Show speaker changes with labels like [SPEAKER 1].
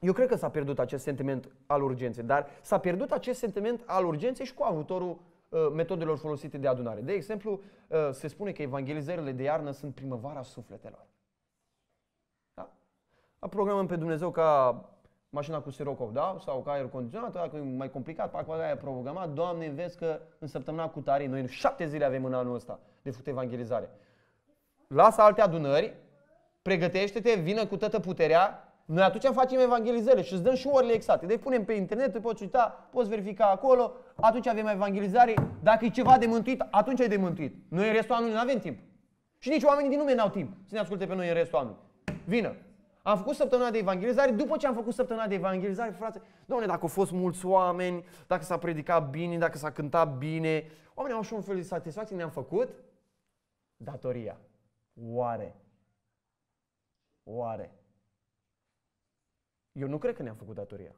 [SPEAKER 1] Eu cred că s-a pierdut acest sentiment al urgenței, dar s-a pierdut acest sentiment al urgenței și cu ajutorul uh, metodelor folosite de adunare. De exemplu, uh, se spune că evangelizările de iarnă sunt primăvara sufletelor. Da? Programăm pe Dumnezeu ca mașina cu Sirocov, da? Sau ca aer condiționat, dacă e mai complicat, parcă aia programat, Doamne, vezi că în săptămâna cu tare, noi în șapte zile avem în anul ăsta de făcut evangelizare. Lasă alte adunări, pregătește-te, vină cu toată puterea, noi atunci facem evangelizări și îți dăm și orele exacte. Deci punem pe internet, te poți uita, poți verifica acolo, atunci avem evangelizare. Dacă e ceva de mântuit, atunci e de mântuit. Noi în restul anului nu avem timp. Și nici oamenii din lume n-au timp să ne asculte pe noi în restul anului. Vină! Am făcut săptămâna de evangelizare, după ce am făcut săptămâna de evangelizare, frate, domnule, dacă au fost mulți oameni, dacă s-a predicat bine, dacă s-a cântat bine, oamenii au și un fel de satisfacție, ne-am făcut datoria. Oare? Oare? Eu nu cred că ne-am făcut datoria.